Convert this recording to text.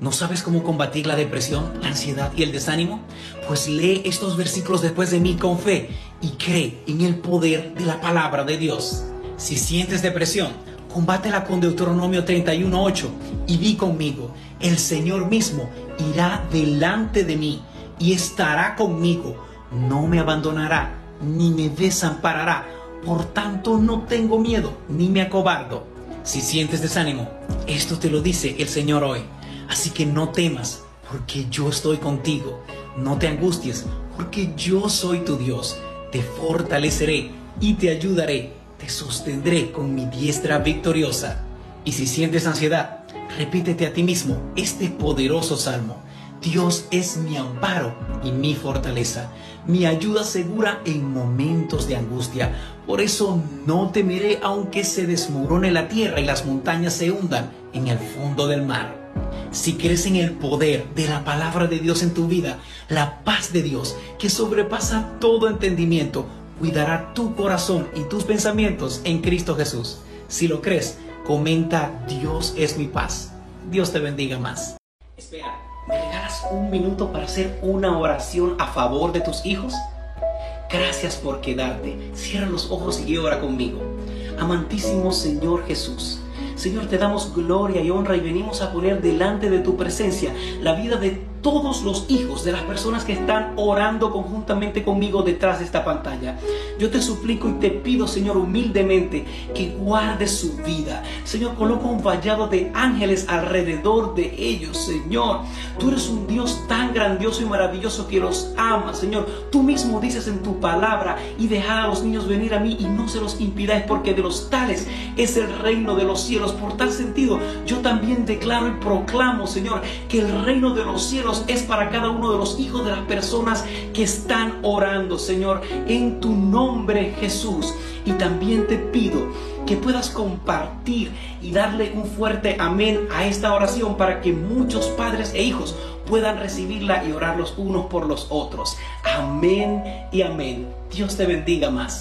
¿No sabes cómo combatir la depresión, la ansiedad y el desánimo? Pues lee estos versículos después de mí con fe y cree en el poder de la palabra de Dios. Si sientes depresión, combátela con Deuteronomio 31.8 y di conmigo, el Señor mismo irá delante de mí y estará conmigo, no me abandonará ni me desamparará, por tanto no tengo miedo ni me acobardo. Si sientes desánimo, esto te lo dice el Señor hoy. Así que no temas, porque yo estoy contigo. No te angusties, porque yo soy tu Dios. Te fortaleceré y te ayudaré. Te sostendré con mi diestra victoriosa. Y si sientes ansiedad, repítete a ti mismo este poderoso salmo. Dios es mi amparo y mi fortaleza, mi ayuda segura en momentos de angustia. Por eso no temeré aunque se desmorone la tierra y las montañas se hundan en el fondo del mar. Si crees en el poder de la palabra de Dios en tu vida, la paz de Dios, que sobrepasa todo entendimiento, cuidará tu corazón y tus pensamientos en Cristo Jesús. Si lo crees, comenta Dios es mi paz. Dios te bendiga más. Espera, ¿me regalas un minuto para hacer una oración a favor de tus hijos? Gracias por quedarte. Cierra los ojos y ora conmigo. Amantísimo Señor Jesús. Señor, te damos gloria y honra y venimos a poner delante de tu presencia la vida de todos los hijos de las personas que están orando conjuntamente conmigo detrás de esta pantalla. Yo te suplico y te pido, Señor, humildemente que guardes su vida. Señor, coloca un vallado de ángeles alrededor de ellos, Señor. Tú eres un Dios tan grandioso y maravilloso que los ama, Señor. Tú mismo dices en tu palabra y dejar a los niños venir a mí y no se los impidáis porque de los tales es el reino de los cielos. Por tal sentido, yo también declaro y proclamo, Señor, que el reino de los es para cada uno de los hijos de las personas que están orando, Señor, en tu nombre Jesús. Y también te pido que puedas compartir y darle un fuerte amén a esta oración para que muchos padres e hijos puedan recibirla y orar los unos por los otros. Amén y amén. Dios te bendiga más.